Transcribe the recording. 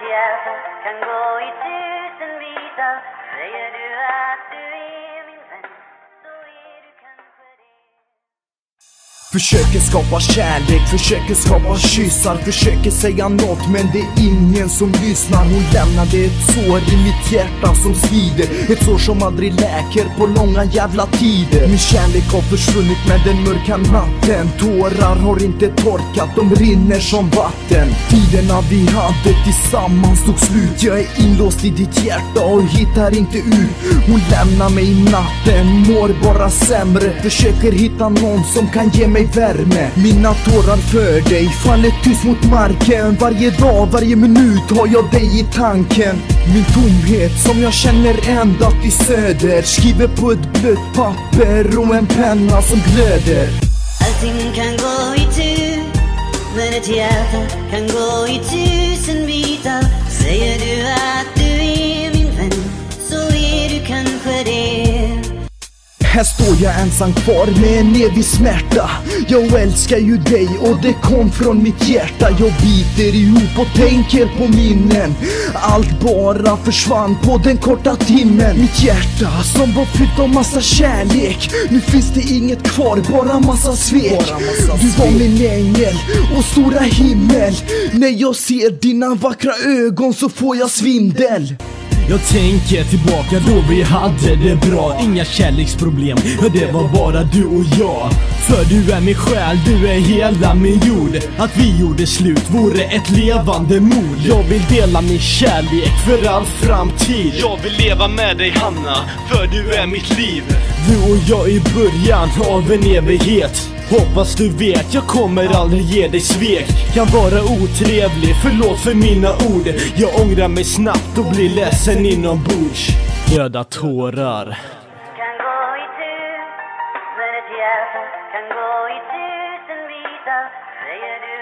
ett hjärta kan gå i tusen Försöker skapa kärlek, försöker skapa kyssar Försöker säga något men det är ingen som lyssnar. Hon lämnade ett sår i mitt hjärta som svider Ett sår som aldrig läker på långa jävla tider. Min kärlek har försvunnit med den mörka natten. Tårar har inte torkat, de rinner som vatten. Tiderna vi hade tillsammans tog slut. Jag är inlåst i ditt hjärta och hittar inte ut. Hon lämnar mig i natten, mår bara sämre. Försöker hitta någon som kan ge mig värme. Mina tårar för dig faller tyst mot marken. Varje dag, varje minut har jag dig i tanken. Min tomhet som jag känner ända till söder. Skriver på ett blött papper och en penna som glöder. Allting kan gå i Men ett hjärta kan gå i tusen bitar. Säger du att du är min vän Så är du kanske det. Här står jag ensam kvar med en evig smärta. Jag älskar ju dig och det kom från mitt hjärta. Jag biter ihop och tänker på minnen. Allt bara försvann på den korta timmen. Mitt hjärta som var fyllt av massa kärlek. Nu finns det inget kvar, bara massa svek. Du var min ängel och stora himmel. När jag ser dina vackra ögon så får jag svindel Jag tänker tillbaka då vi hade det bra. Inga kärleksproblem, det var bara du och jag. För du är min själ, du är hela min jord. Att vi gjorde slut vore ett levande mord Jag vill dela min kärlek för all framtid. Jag vill leva med dig Hanna, för du är mitt liv. Du och jag i början av en evighet Hoppas du vet, jag kommer aldrig ge dig svek. Kan vara otrevlig, förlåt för mina ord. Jag ångrar mig snabbt och blir ledsen inombords. Döda tårar. Kan gå i tur Men ett hjärta kan gå i tusen bitar Säger du